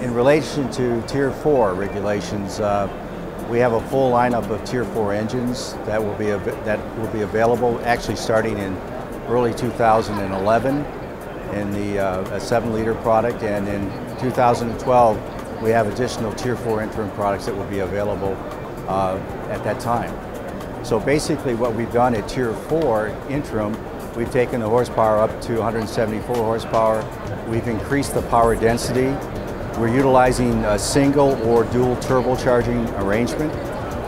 In relation to Tier 4 regulations, uh, we have a full lineup of Tier 4 engines that will be that will be available actually starting in early 2011 in the uh, 7-liter product, and in 2012 we have additional Tier 4 interim products that will be available uh, at that time. So basically what we've done at Tier 4 interim, we've taken the horsepower up to 174 horsepower. We've increased the power density we're utilizing a single or dual turbocharging arrangement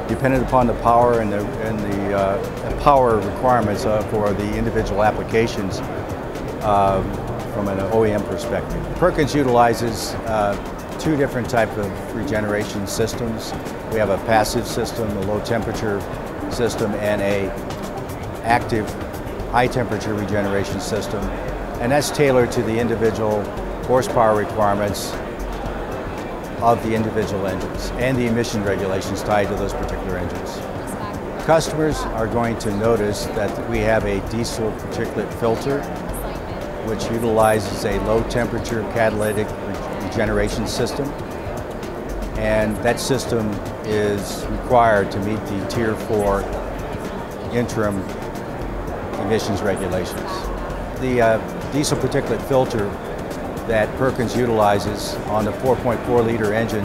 dependent upon the power and the, and the uh, power requirements uh, for the individual applications uh, from an OEM perspective. Perkins utilizes uh, two different types of regeneration systems. We have a passive system, a low temperature system, and a active high temperature regeneration system. And that's tailored to the individual horsepower requirements of the individual engines and the emission regulations tied to those particular engines. Customers are going to notice that we have a diesel particulate filter which utilizes a low temperature catalytic regeneration system and that system is required to meet the Tier 4 interim emissions regulations. The uh, diesel particulate filter that Perkins utilizes on the 4.4 liter engine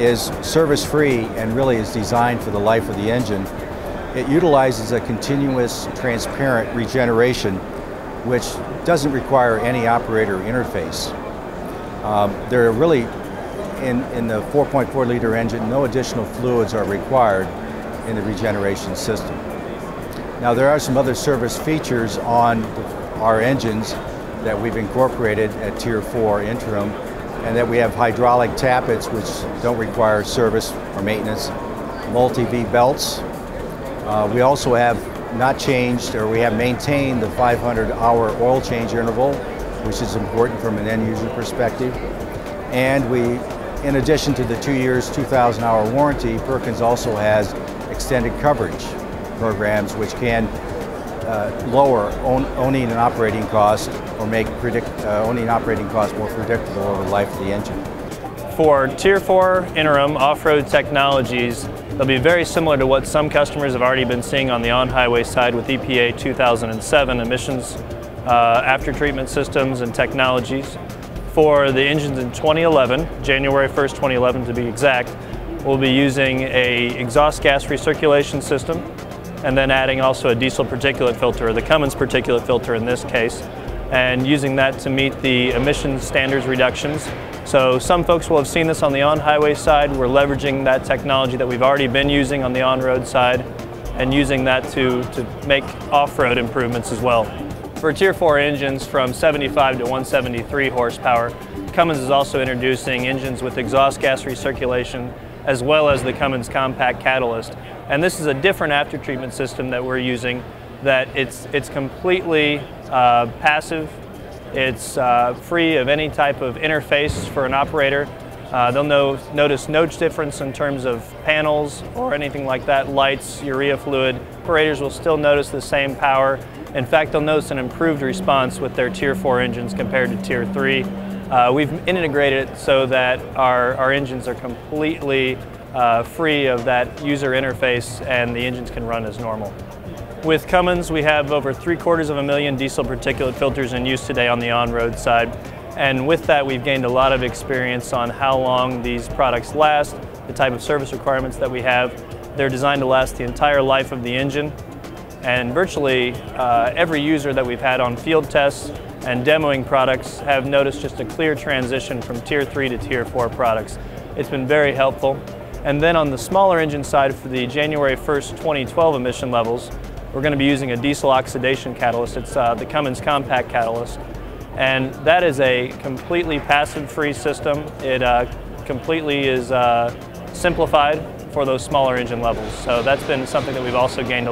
is service free and really is designed for the life of the engine. It utilizes a continuous transparent regeneration which doesn't require any operator interface. Um, there are really, in, in the 4.4 liter engine, no additional fluids are required in the regeneration system. Now there are some other service features on our engines that we've incorporated at Tier 4 interim, and that we have hydraulic tappets which don't require service or maintenance, multi-V belts. Uh, we also have not changed or we have maintained the 500 hour oil change interval, which is important from an end user perspective. And we, in addition to the two years, 2,000 hour warranty, Perkins also has extended coverage programs which can uh, lower own, owning and operating costs or make predict, uh, owning and operating costs more predictable over the life of the engine. For Tier 4 interim off-road technologies, they'll be very similar to what some customers have already been seeing on the on-highway side with EPA 2007 emissions uh, after-treatment systems and technologies. For the engines in 2011, January 1st, 2011 to be exact, we'll be using a exhaust gas recirculation system and then adding also a diesel particulate filter, or the Cummins particulate filter in this case, and using that to meet the emission standards reductions. So some folks will have seen this on the on-highway side. We're leveraging that technology that we've already been using on the on-road side and using that to, to make off-road improvements as well. For Tier 4 engines from 75 to 173 horsepower, Cummins is also introducing engines with exhaust gas recirculation as well as the Cummins Compact Catalyst. And this is a different after-treatment system that we're using that it's, it's completely uh, passive, it's uh, free of any type of interface for an operator. Uh, they'll know, notice no difference in terms of panels or anything like that, lights, urea fluid. Operators will still notice the same power. In fact, they'll notice an improved response with their Tier 4 engines compared to Tier 3. Uh, we've integrated it so that our, our engines are completely uh, free of that user interface and the engines can run as normal. With Cummins, we have over three quarters of a million diesel particulate filters in use today on the on-road side. And with that, we've gained a lot of experience on how long these products last, the type of service requirements that we have. They're designed to last the entire life of the engine. And virtually uh, every user that we've had on field tests and demoing products have noticed just a clear transition from Tier 3 to Tier 4 products. It's been very helpful. And then on the smaller engine side for the January 1st, 2012 emission levels, we're going to be using a diesel oxidation catalyst. It's uh, the Cummins Compact Catalyst. And that is a completely passive-free system. It uh, completely is uh, simplified for those smaller engine levels. So that's been something that we've also gained